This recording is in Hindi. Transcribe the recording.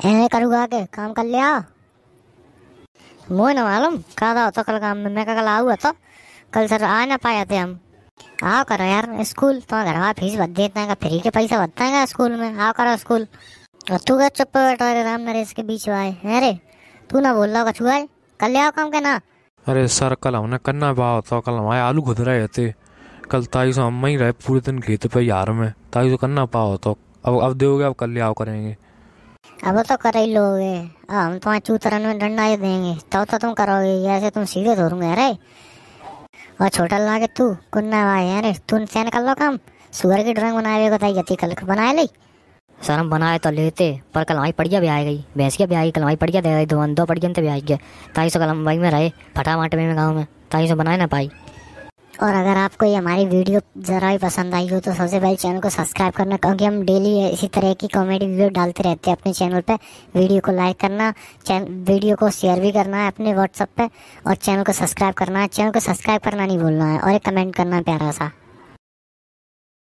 ऐसे करूँगा के काम कर लिया। मुझे ना मालूम, कहा था तो कल काम में, मैं कल आऊँ तो। कल सर आ ना पाए थे हम। आओ करो यार, स्कूल तो घर वाला फ़ीस भर देते हैं फ्री के पैसा भरता है स्कूल में। आओ करो स्कूल। और तू क्या चुप बैठा राम नरेश के बीच आए? अरे, तू ना बोल रहा कछुआ कल ले आओ काम के ना अरे सर, कल हमने करना पाओ तो कल हमारे आलू खुद रहे थे। कल ताई सो हम ही रहे पूरे दिन खेत पे यार में। ताई सो करना पाओ तो। अब अब दोगे अब कल ले आओ करेंगे। अब तो कर ही। लोगे हम तुम्हारे चूतरन में डंडा ही देंगे। तब तो तुम करोगे ऐसे तुम सीधे धोरूँगे, अरे। और छोटा लागे तू, कुन्ना भाई, अरे तू चैन कर लो काम। सुअर की ड्राइंग बनाए हुए बताई गति कल बनाए ली। सर, हम बनाए तो लेते, पर कल हमारी पड़िया भी आ गई, भैंस की भी आई कल हमारी पड़िया दे दो दो पड़ियन भी आ गया ताई सो कल हम वही में रहे फटा माटे में गाँव में, ताई सो बनाए ना पाई और अगर आपको ये हमारी वीडियो ज़रा भी पसंद आई हो तो सबसे पहले चैनल को सब्सक्राइब करना, क्योंकि हम डेली इसी तरह की कॉमेडी वीडियो डालते रहते हैं अपने चैनल पे। वीडियो को लाइक करना, चैन, वीडियो को शेयर भी करना है अपने व्हाट्सअप पे, और चैनल को सब्सक्राइब करना है। चैनल को सब्सक्राइब करना नहीं भूलना है, और एक कमेंट करना प्यारा सा।